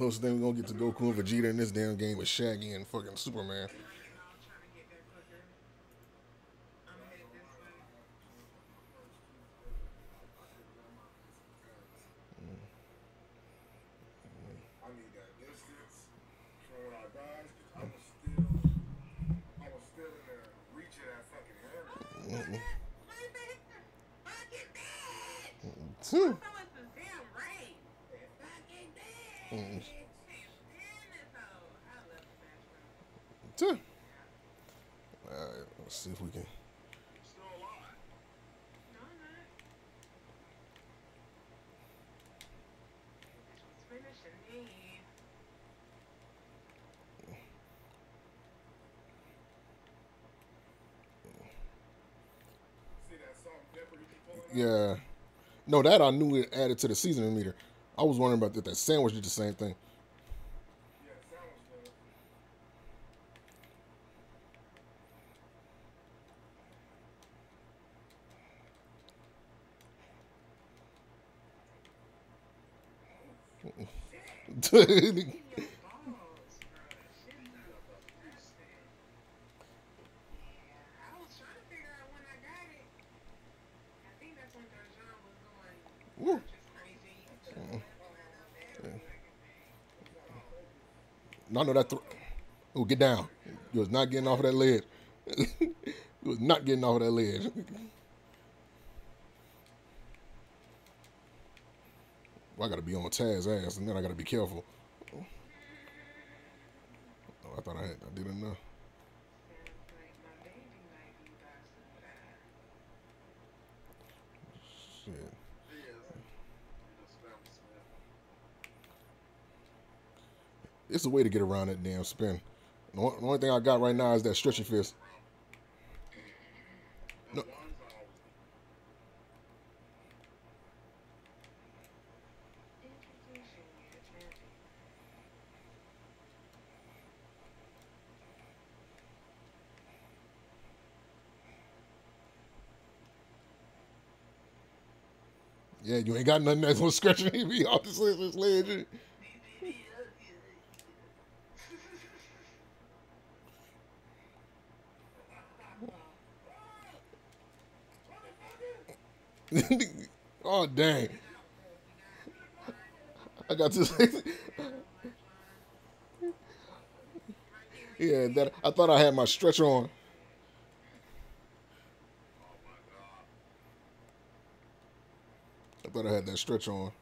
Closest thing we're gonna get to Goku and Vegeta in this damn game is Shaggy and fucking Superman. Mm-hmm. I need that distance from when I died, 'cause I was still, I was still in there reaching that fucking hammer. Hmm. Tuh. Alright, let's see if we can. Yeah. No, that I knew it added to the seasoning meter. I was wondering about that. That sandwich did the same thing. Woo. No, no, that. Th- oh, get down. You was not getting off of that ledge. you was not getting off of that ledge. Well, I gotta be on Taz's ass, and then I gotta be careful. Oh, I thought I had. I didn't know. It's a way to get around that damn spin. The only thing I got right now is that stretchy fist. No. Yeah, you ain't got nothing that's gonna scratch me off this this ledge. oh dang! I got this. yeah, that I thought I had my stretch on. I thought I had that stretch on.